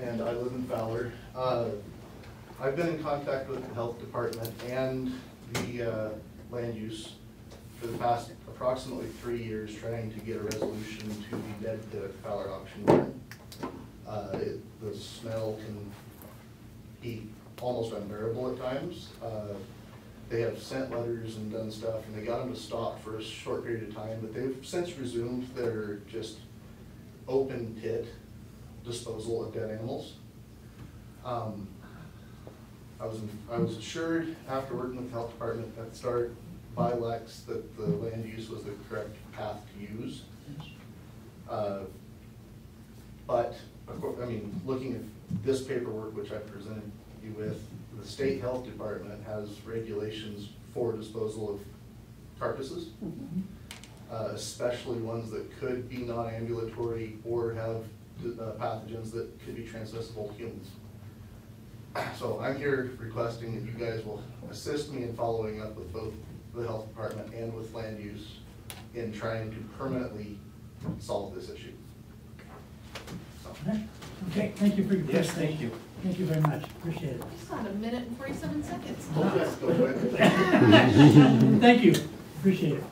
and I live in Fowler. Uh, I've been in contact with the health department and the uh, land use for the past approximately three years, trying to get a resolution to the dead Fowler Auction. Uh, it- The smell can be almost unbearable at times. Uh, They have sent letters and done stuff, and they got them to stop for a short period of time, but they've since resumed their just open pit disposal of dead animals. Um, I was, I was assured after working with the health department at the start by Lex that the land use was the correct path to use. Uh, But, of course, I mean, looking at this paperwork, which I presented you with, the state health department has regulations for disposal of carcasses, uh, especially ones that could be non-ambulatory or have uh, pathogens that could be transmissible to humans. So I'm here requesting that you guys will assist me in following up with both the health department and with land use in trying to permanently solve this issue. So, Okay, Okay, thank you for your Yes, presentation. thank you. Thank you very much, appreciate it. Just on a minute and forty-seven seconds. Hope that's go quick. Thank you, appreciate it.